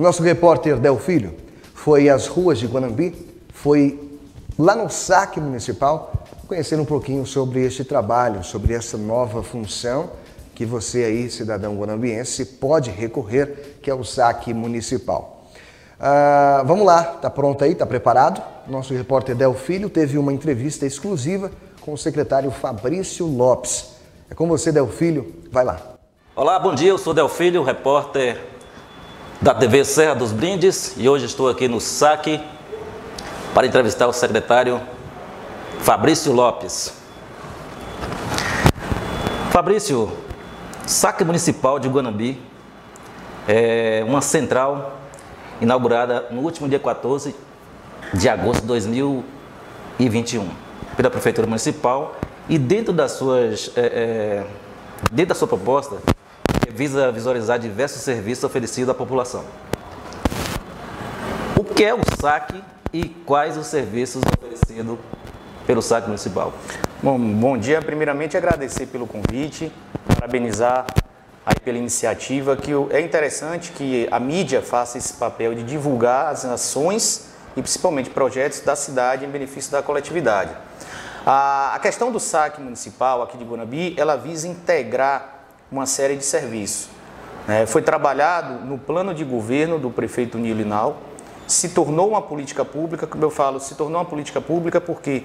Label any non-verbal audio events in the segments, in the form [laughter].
Nosso repórter Del Filho foi às ruas de Guanambi, foi lá no saque municipal, conhecer um pouquinho sobre este trabalho, sobre essa nova função que você aí, cidadão guanambiense, pode recorrer, que é o saque municipal. Ah, vamos lá, tá pronto aí, tá preparado? Nosso repórter Del Filho teve uma entrevista exclusiva com o secretário Fabrício Lopes. É com você, Del Filho, vai lá. Olá, bom dia, eu sou Del Filho, repórter da TV Serra dos Brindes e hoje estou aqui no saque para entrevistar o secretário Fabrício Lopes. Fabrício, Saque Municipal de Guanambi é uma central inaugurada no último dia 14 de agosto de 2021 pela Prefeitura Municipal e dentro das suas é, é, dentro da sua proposta visa visualizar diversos serviços oferecidos à população. O que é o saque e quais os serviços oferecidos pelo saque municipal? Bom, bom dia. Primeiramente, agradecer pelo convite, parabenizar aí pela iniciativa, que é interessante que a mídia faça esse papel de divulgar as ações e principalmente projetos da cidade em benefício da coletividade. A, questão do saque municipal aqui de Guanabi, ela visa integrar uma série de serviços. É, foi trabalhado no plano de governo do prefeito Nilo Inal, se tornou uma política pública, como eu falo, se tornou uma política pública porque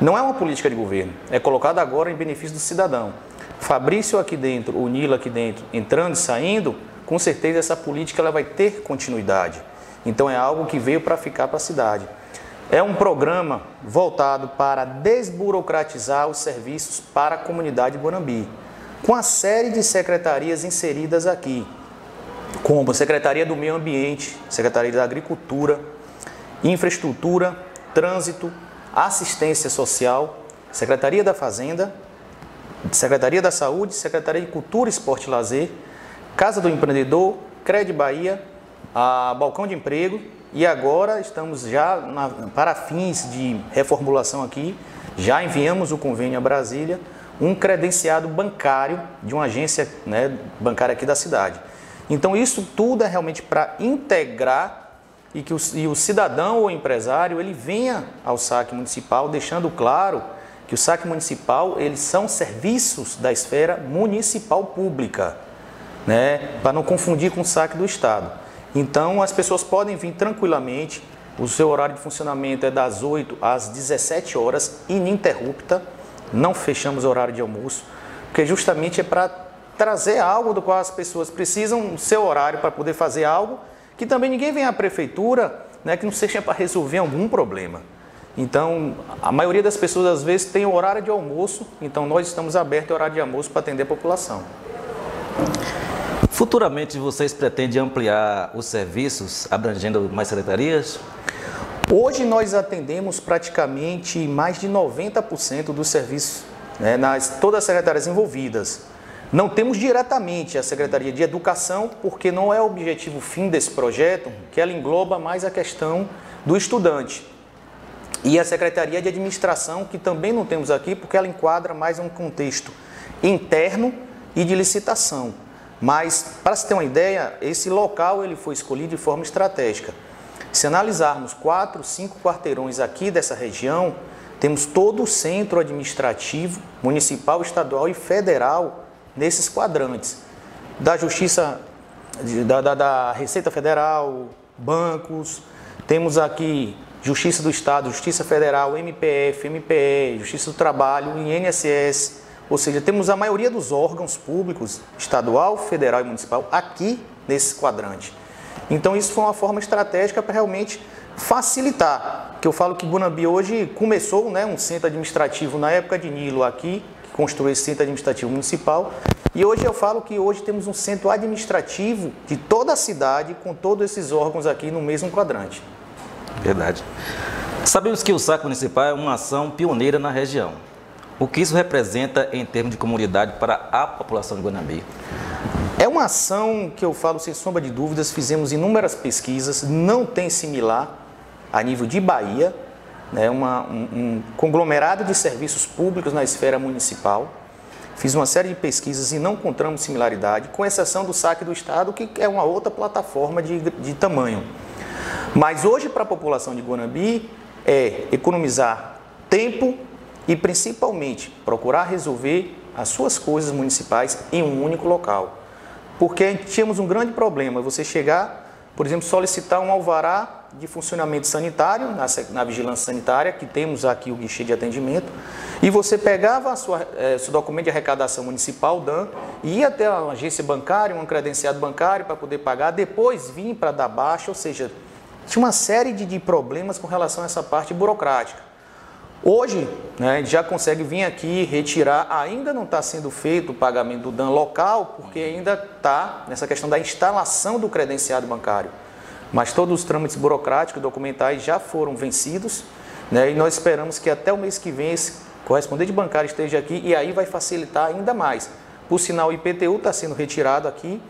não é uma política de governo, é colocada agora em benefício do cidadão. Fabrício aqui dentro, o Nilo aqui dentro, entrando e saindo, com certeza essa política ela vai ter continuidade. Então é algo que veio para ficar para a cidade. É um programa voltado para desburocratizar os serviços para a comunidade de Guanambi, com a série de secretarias inseridas aqui, como a Secretaria do Meio Ambiente, Secretaria da Agricultura, Infraestrutura, Trânsito, Assistência Social, Secretaria da Fazenda, Secretaria da Saúde, Secretaria de Cultura, Esporte e Lazer, Casa do Empreendedor, Cred Bahia, Balcão de Emprego e agora estamos já na, para fins de reformulação aqui, já enviamos o convênio a Brasília, um credenciado bancário de uma agência né, bancária aqui da cidade. Então isso tudo é realmente para integrar e que o, e o cidadão ou empresário ele venha ao saque municipal, deixando claro que o saque municipal eles são serviços da esfera municipal pública, né? para não confundir com o saque do Estado. Então as pessoas podem vir tranquilamente, o seu horário de funcionamento é das 8 às 17 horas, ininterrupta, não fechamos o horário de almoço, porque justamente é para trazer algo do qual as pessoas precisam, seu horário para poder fazer algo que também ninguém vem à prefeitura né, que não [laughs] seja para resolver algum problema. Então, a maioria das pessoas às vezes tem o horário de almoço, então nós estamos abertos ao horário de almoço para atender a população. Futuramente vocês pretendem ampliar os serviços abrangendo mais secretarias? Hoje nós atendemos praticamente mais de 90% dos serviços, né, nas todas as secretarias envolvidas. Não temos diretamente a Secretaria de Educação, porque não é o objetivo fim desse projeto, que ela engloba mais a questão do estudante. E a Secretaria de Administração, que também não temos aqui, porque ela enquadra mais um contexto interno e de licitação. Mas, para se ter uma ideia, esse local ele foi escolhido de forma estratégica. Se analisarmos quatro, cinco quarteirões aqui dessa região, temos todo o centro administrativo, municipal, estadual e federal nesses quadrantes da Justiça, da, da, da Receita Federal, bancos, temos aqui Justiça do Estado, Justiça Federal, MPF, MPE, Justiça do Trabalho, INSS, ou seja, temos a maioria dos órgãos públicos, estadual, federal e municipal, aqui nesse quadrante. Então isso foi uma forma estratégica para realmente facilitar, que eu falo que Gunabi hoje começou né, um centro administrativo na época de Nilo aqui, construir esse centro administrativo municipal. E hoje eu falo que hoje temos um centro administrativo de toda a cidade, com todos esses órgãos aqui no mesmo quadrante. Verdade. Sabemos que o SAC municipal é uma ação pioneira na região. O que isso representa em termos de comunidade para a população de Guanambi? É uma ação que eu falo sem sombra de dúvidas, fizemos inúmeras pesquisas, não tem similar a nível de Bahia, né, uma, um, um conglomerado de serviços públicos na esfera municipal. Fiz uma série de pesquisas e não encontramos similaridade, com exceção do saque do Estado, que é uma outra plataforma de, de tamanho. Mas hoje, para a população de Guanambi, é economizar tempo e principalmente procurar resolver as suas coisas municipais em um único local. Porque tínhamos um grande problema, você chegar, por exemplo, solicitar um alvará de funcionamento sanitário, na, na, vigilância sanitária, que temos aqui o guichê de atendimento, e você pegava sua, é, seu documento de arrecadação municipal, DAN, e ia até uma agência bancária, um credenciado bancário para poder pagar, depois vir para dar baixa, ou seja, tinha uma série de, de problemas com relação a essa parte burocrática. Hoje, né, já consegue vir aqui retirar, ainda não está sendo feito o pagamento do DAN local, porque ainda está nessa questão da instalação do credenciado bancário. Mas todos os trâmites burocráticos, documentais já foram vencidos, né, e nós esperamos que até o mês que vem esse correspondente bancário esteja aqui e aí vai facilitar ainda mais. Por sinal, o IPTU está sendo retirado aqui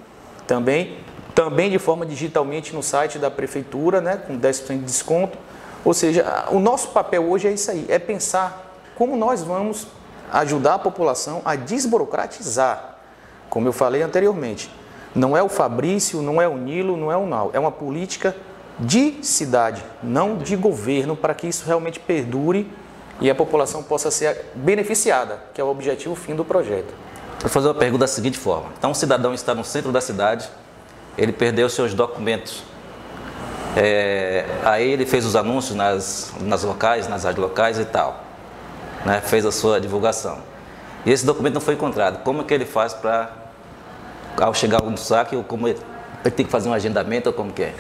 também, também de forma digitalmente no site da prefeitura, né, com 10% de desconto. Ou seja, o nosso papel hoje é isso aí, é pensar como nós vamos ajudar a população a desburocratizar. Como eu falei anteriormente, não é o Fabrício, não é o Nilo, não é o Nau, é uma política de cidade, não de governo, para que isso realmente perdure e a população possa ser beneficiada, que é o objetivo fim do projeto. Vou fazer uma pergunta da seguinte forma: então, um cidadão está no centro da cidade, ele perdeu seus documentos é, aí ele fez os anúncios nas, nas locais, nas rádios locais e tal. Né? Fez a sua divulgação. E esse documento não foi encontrado. Como é que ele faz para, ao chegar no saque, como ele, ele, tem que fazer um agendamento ou como que é?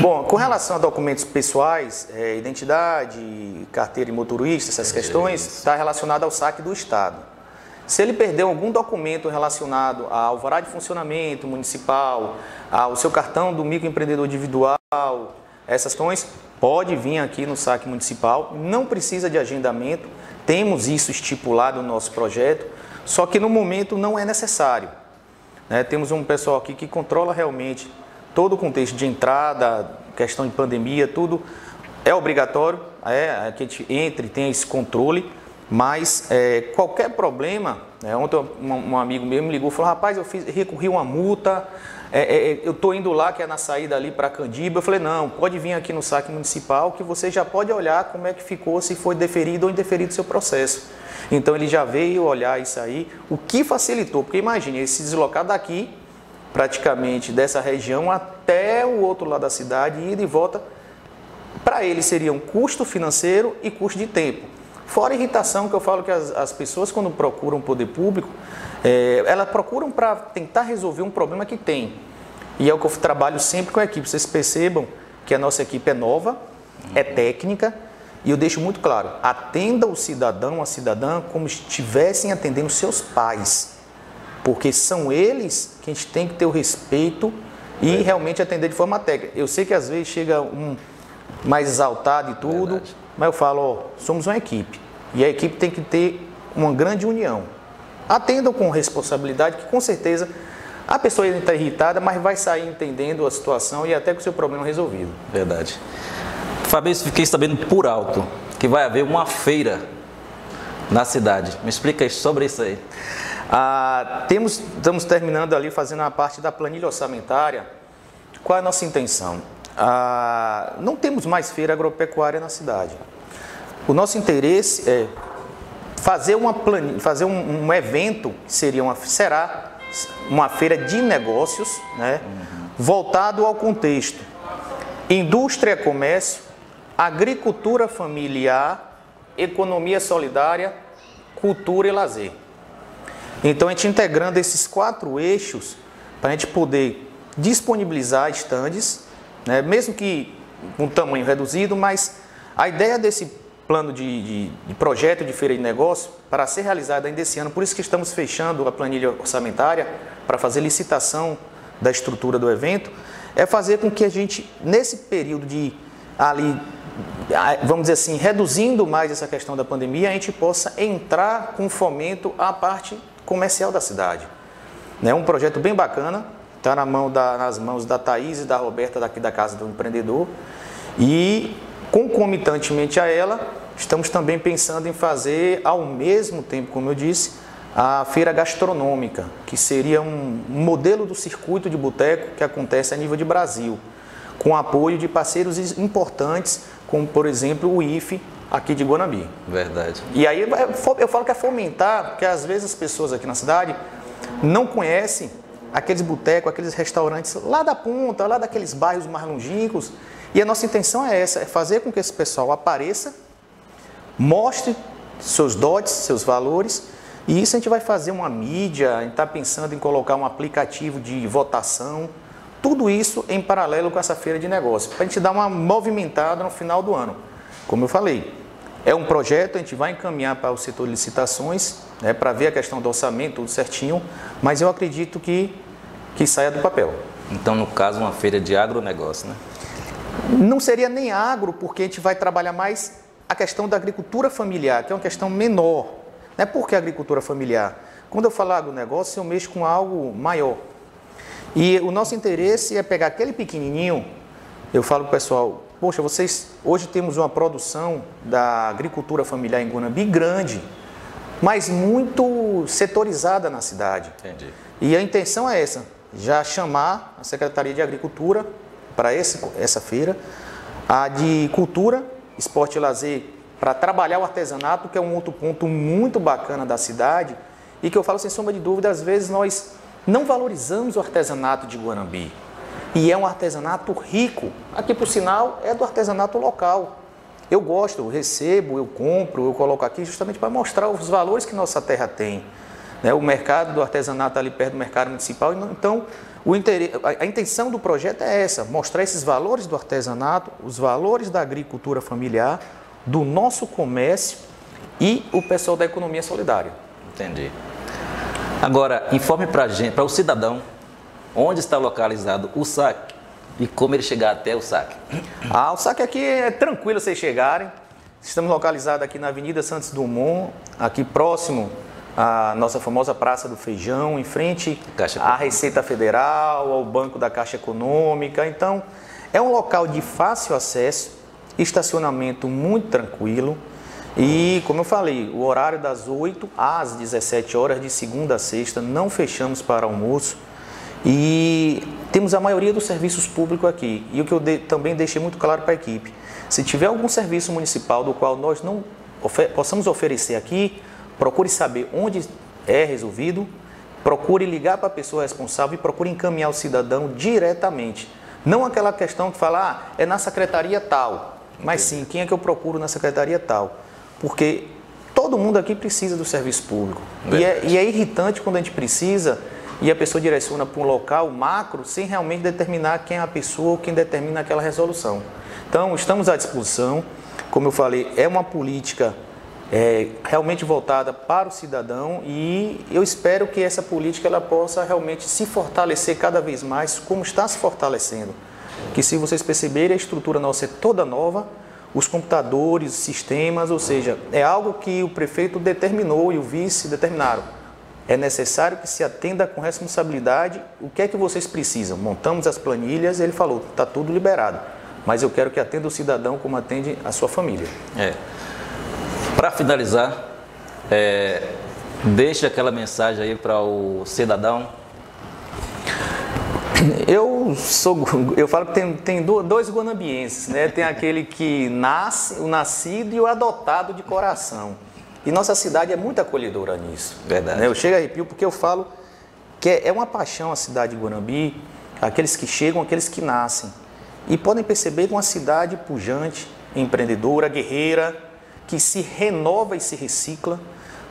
Bom, com relação a documentos pessoais, é, identidade, carteira de motorista, essas questões, está relacionado ao saque do Estado. Se ele perdeu algum documento relacionado ao alvará de funcionamento municipal, ao seu cartão do microempreendedor individual, essas questões, pode vir aqui no saque municipal, não precisa de agendamento, temos isso estipulado no nosso projeto, só que no momento não é necessário. Né? Temos um pessoal aqui que controla realmente todo o contexto de entrada, questão de pandemia, tudo é obrigatório, é, que a gente entre tenha esse controle, mas é, qualquer problema, né, ontem um, um, amigo meu me ligou e falou, rapaz, eu fiz, recorri uma multa, é, é, é eu estou indo lá, que é na saída ali para Candiba. Eu falei, não, pode vir aqui no saque municipal que você já pode olhar como é que ficou, se foi deferido ou indeferido o seu processo. Então ele já veio olhar isso aí, o que facilitou, porque imagine, ele se deslocar daqui, praticamente dessa região até o outro lado da cidade, e ir de volta, para ele seria um custo financeiro e custo de tempo. Fora a irritação que eu falo que as, as pessoas quando procuram o poder público, é, elas procuram para tentar resolver um problema que tem. E é o que eu trabalho sempre com a equipe. Vocês percebam que a nossa equipe é nova, é técnica, e eu deixo muito claro, atenda o cidadão, a cidadã, como estivessem atendendo seus pais. Porque são eles que a gente tem que ter o respeito e é. realmente atender de forma técnica. Eu sei que às vezes chega um mais exaltado e tudo, Verdade. Mas eu falo, ó, somos uma equipe. E a equipe tem que ter uma grande união. Atendam com responsabilidade, que com certeza a pessoa ainda está irritada, mas vai sair entendendo a situação e até com o seu problema resolvido. Verdade. Fabrício, fiquei sabendo por alto que vai haver uma feira na cidade. Me explica sobre isso aí. Ah, temos, estamos terminando ali fazendo a parte da planilha orçamentária. Qual é a nossa intenção? Ah, não temos mais feira agropecuária na cidade. O nosso interesse é fazer, uma plan... fazer um, um evento, seria uma, será uma feira de negócios, né, uhum. voltado ao contexto indústria, comércio, agricultura familiar, economia solidária, cultura e lazer. Então, a gente integrando esses quatro eixos para a gente poder disponibilizar estandes, né, mesmo que com tamanho reduzido, mas a ideia desse plano de, de, de, projeto de feira de negócio para ser realizado ainda esse ano. Por isso que estamos fechando a planilha orçamentária para fazer licitação da estrutura do evento, é fazer com que a gente, nesse período de ali, vamos dizer assim, reduzindo mais essa questão da pandemia, a gente possa entrar com fomento à parte comercial da cidade. Né? Um projeto bem bacana, está na mão da, nas mãos da Thaís e da Roberta daqui da Casa do Empreendedor. E concomitantemente a ela, estamos também pensando em fazer ao mesmo tempo, como eu disse, a feira gastronômica, que seria um modelo do circuito de boteco que acontece a nível de Brasil, com apoio de parceiros importantes, como por exemplo o IFE aqui de Guanambi. Verdade. E aí eu falo que é fomentar, porque às vezes as pessoas aqui na cidade não conhecem aqueles botecos, aqueles restaurantes lá da ponta, lá daqueles bairros mais longínquos. E a nossa intenção é essa, é fazer com que esse pessoal apareça, mostre seus dotes, seus valores e isso a gente vai fazer uma mídia, a gente está pensando em colocar um aplicativo de votação, tudo isso em paralelo com essa feira de negócios, para a gente dar uma movimentada no final do ano. Como eu falei, é um projeto, a gente vai encaminhar para o setor de licitações, né, para ver a questão do orçamento, tudo certinho, mas eu acredito que, que saia do papel. Então, no caso, uma feira de agronegócio, né? Não seria nem agro, porque a gente vai trabalhar mais a questão da agricultura familiar, que é uma questão menor, é Por que agricultura familiar? Quando eu falo agronegócio, eu mexo com algo maior. E o nosso interesse é pegar aquele pequenininho, eu falo para o pessoal, poxa, vocês, hoje temos uma produção da agricultura familiar em Guanambi grande, mas muito setorizada na cidade. Entendi. E a intenção é essa, já chamar a Secretaria de Agricultura para essa feira, a de Cultura, Esporte e Lazer para trabalhar o artesanato, que é um outro ponto muito bacana da cidade e que eu falo sem sombra de dúvida, às vezes nós não valorizamos o artesanato de Guanambi. E é um artesanato rico. Aqui, por sinal, é do artesanato local. Eu gosto, eu recebo, eu compro, eu coloco aqui justamente para mostrar os valores que nossa terra tem. Né? O mercado do artesanato ali perto do mercado municipal. Então, a intenção do projeto é essa: mostrar esses valores do artesanato, os valores da agricultura familiar do nosso comércio e o pessoal da economia solidária. Entendi. Agora, informe para para o cidadão, onde está localizado o saque e como ele chegar até o saque. Ah, o saque aqui é tranquilo vocês chegarem. Estamos localizados aqui na Avenida Santos Dumont, aqui próximo à nossa famosa Praça do Feijão, em frente à Receita Federal, ao Banco da Caixa Econômica. Então, é um local de fácil acesso estacionamento muito tranquilo. E, como eu falei, o horário das 8 às 17 horas, de segunda a sexta, não fechamos para almoço. E temos a maioria dos serviços públicos aqui. E o que eu de, também deixei muito claro para a equipe: se tiver algum serviço municipal do qual nós não ofer possamos oferecer aqui, procure saber onde é resolvido, procure ligar para a pessoa responsável e procure encaminhar o cidadão diretamente. Não aquela questão de falar, ah, é na secretaria tal. Mas sim, quem é que eu procuro na secretaria tal? Porque todo mundo aqui precisa do serviço público. E é, e é, irritante quando a gente precisa e a pessoa direciona para um local macro sem realmente determinar quem é a pessoa ou quem determina aquela resolução. Então, estamos à disposição. Como eu falei, é uma política é, realmente voltada para o cidadão e eu espero que essa política ela possa realmente se fortalecer cada vez mais, como está se fortalecendo que se vocês perceberem, a estrutura nossa é toda nova, os computadores, sistemas, ou seja, é algo que o prefeito determinou e o vice determinaram. É necessário que se atenda com responsabilidade o que é que vocês precisam. Montamos as planilhas, ele falou, está tudo liberado, mas eu quero que atenda o cidadão como atende a sua família. É. Para finalizar, é, deixe aquela mensagem aí para o cidadão eu sou, eu falo que tem, tem dois guanambienses, né? Tem aquele que nasce, o nascido e o adotado de coração. E nossa cidade é muito acolhedora nisso. Verdade. Né? Eu chego a arrepio porque eu falo que é, é uma paixão a cidade de Guanambi, aqueles que chegam, aqueles que nascem. E podem perceber que uma cidade pujante, empreendedora, guerreira, que se renova e se recicla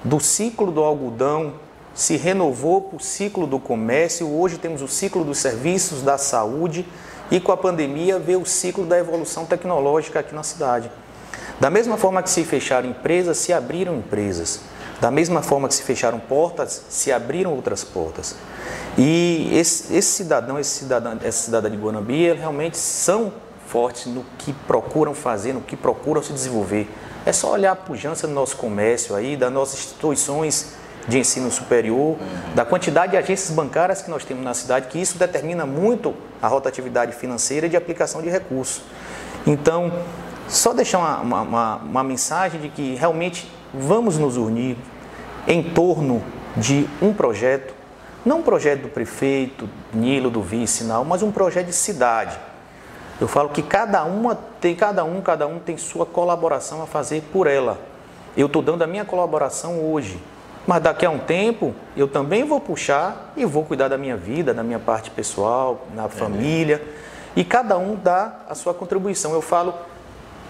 do ciclo do algodão se renovou para o ciclo do comércio, hoje temos o ciclo dos serviços, da saúde e com a pandemia veio o ciclo da evolução tecnológica aqui na cidade. Da mesma forma que se fecharam empresas, se abriram empresas. Da mesma forma que se fecharam portas, se abriram outras portas. E esse, esse cidadão, esse cidadão, essa cidadã de Guanambi, realmente são fortes no que procuram fazer, no que procuram se desenvolver. É só olhar a pujança do nosso comércio aí, das nossas instituições de ensino superior, da quantidade de agências bancárias que nós temos na cidade, que isso determina muito a rotatividade financeira e de aplicação de recursos. Então, só deixar uma, uma, uma mensagem de que realmente vamos nos unir em torno de um projeto, não um projeto do prefeito, Nilo, do vice, não, mas um projeto de cidade. Eu falo que cada uma tem, cada um, cada um tem sua colaboração a fazer por ela. Eu estou dando a minha colaboração hoje, mas daqui a um tempo eu também vou puxar e vou cuidar da minha vida, da minha parte pessoal, na família, e cada um dá a sua contribuição. Eu falo,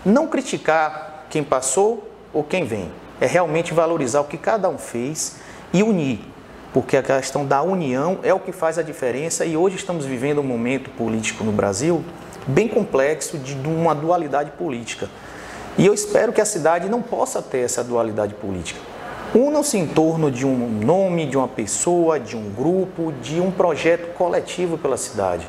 não criticar quem passou ou quem vem, é realmente valorizar o que cada um fez e unir, porque a questão da união é o que faz a diferença e hoje estamos vivendo um momento político no Brasil bem complexo de uma dualidade política. E eu espero que a cidade não possa ter essa dualidade política. Unam-se em torno de um nome, de uma pessoa, de um grupo, de um projeto coletivo pela cidade.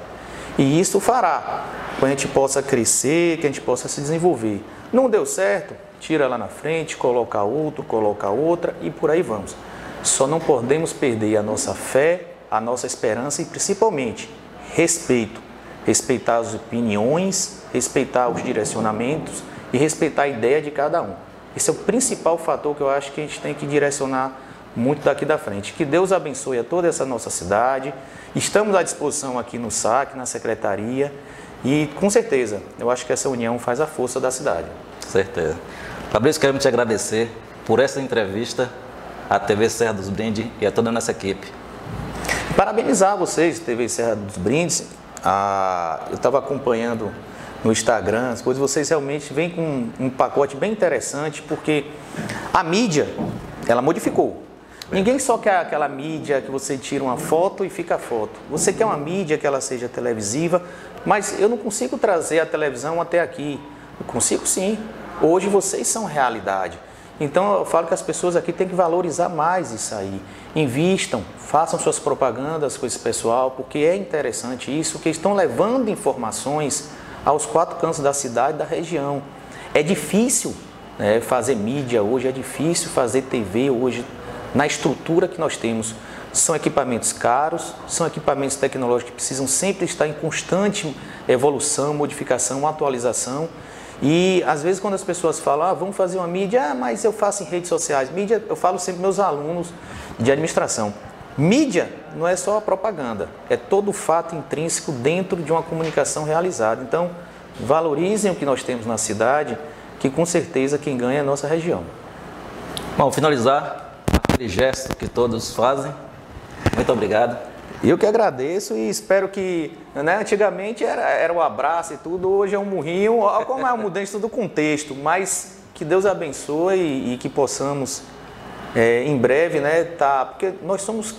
E isso fará que a gente possa crescer, que a gente possa se desenvolver. Não deu certo? Tira lá na frente, coloca outro, coloca outra e por aí vamos. Só não podemos perder a nossa fé, a nossa esperança e principalmente respeito. Respeitar as opiniões, respeitar os direcionamentos e respeitar a ideia de cada um. Esse é o principal fator que eu acho que a gente tem que direcionar muito daqui da frente. Que Deus abençoe a toda essa nossa cidade. Estamos à disposição aqui no SAC, na secretaria, e com certeza, eu acho que essa união faz a força da cidade. Certeza. Fabrício, queremos te agradecer por essa entrevista à TV Serra dos Brindes e a toda a nossa equipe. Parabenizar vocês, TV Serra dos Brindes. Ah, eu estava acompanhando no Instagram as coisas, vocês realmente vêm com um pacote bem interessante, porque a mídia, ela modificou. Ninguém só quer aquela mídia que você tira uma foto e fica a foto. Você quer uma mídia que ela seja televisiva, mas eu não consigo trazer a televisão até aqui. Eu consigo sim. Hoje vocês são realidade. Então eu falo que as pessoas aqui têm que valorizar mais isso aí. Invistam, façam suas propagandas com esse pessoal, porque é interessante isso, que estão levando informações aos quatro cantos da cidade, da região. É difícil né, fazer mídia hoje, é difícil fazer TV hoje na estrutura que nós temos. São equipamentos caros, são equipamentos tecnológicos que precisam sempre estar em constante evolução, modificação, atualização. E às vezes quando as pessoas falam, ah, vamos fazer uma mídia, ah, mas eu faço em redes sociais. Mídia, eu falo sempre meus alunos de administração. Mídia não é só a propaganda, é todo o fato intrínseco dentro de uma comunicação realizada. Então, valorizem o que nós temos na cidade, que com certeza quem ganha é a nossa região. Bom, finalizar aquele gesto que todos fazem. Muito obrigado. Eu que agradeço e espero que, né, antigamente era, era o um abraço e tudo, hoje é um murrinho, como é a mudança do contexto, mas que Deus abençoe e, e que possamos é, em breve, né, tá, porque nós somos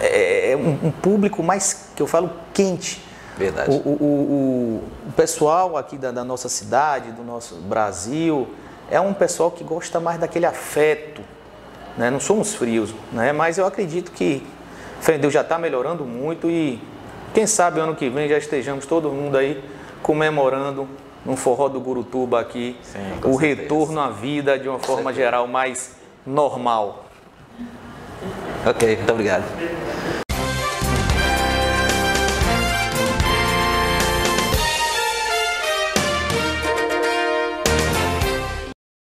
é, é, um, um, público mais, que eu falo, quente. Verdade. O, o, o, o pessoal aqui da, da nossa cidade, do nosso Brasil, é um pessoal que gosta mais daquele afeto, né? não somos frios, né? mas eu acredito que Deus já está melhorando muito e quem sabe ano que vem já estejamos todo mundo aí comemorando no forró do Gurutuba aqui Sim, o certeza. retorno à vida de uma forma geral mais normal. Ok, muito obrigado.